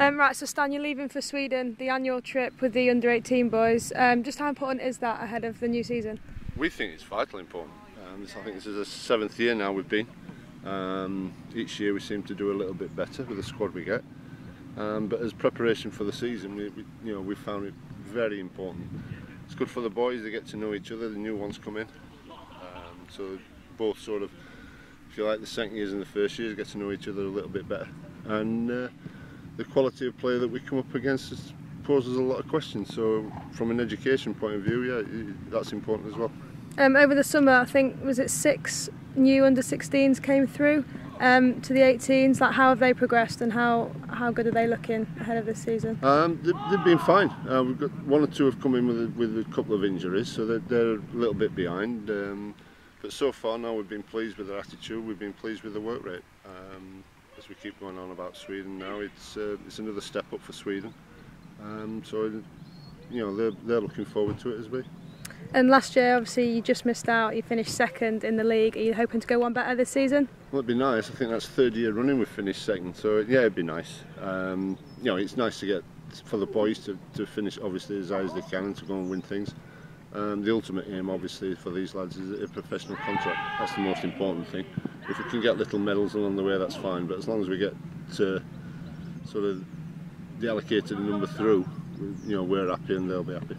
Um, right, so Stan, you're leaving for Sweden, the annual trip with the under 18 boys. Um, just how important is that ahead of the new season? We think it's vitally important. Um, I think this is the seventh year now we've been. Um, each year we seem to do a little bit better with the squad we get. Um, but as preparation for the season, we, we, you know, we found it very important. It's good for the boys; they get to know each other. The new ones come in, um, so both sort of, if you like, the second years and the first years get to know each other a little bit better. And uh, the quality of play that we come up against is, poses a lot of questions. So, from an education point of view, yeah, that's important as well. Um, over the summer, I think was it six new under 16s came through um, to the 18s. Like, how have they progressed, and how how good are they looking ahead of this season? Um, they, have been fine. Uh, we've got one or two have come in with a, with a couple of injuries, so they're, they're a little bit behind. Um, but so far now we've been pleased with their attitude. We've been pleased with the work rate. As we keep going on about Sweden now, it's uh, it's another step up for Sweden. Um, so you know they're they're looking forward to it as we. And last year, obviously, you just missed out. You finished second in the league. Are you hoping to go one better this season? Well, it'd be nice. I think that's third year running we've finished second. So yeah, it'd be nice. Um, you know, it's nice to get for the boys to, to finish obviously as high as they can and to go and win things. Um, the ultimate aim, obviously, for these lads is a professional contract. That's the most important thing. if we can get little medals along the way, that's fine. But as long as we get to sort of the allocated number through, you know, we're happy and they'll be happy.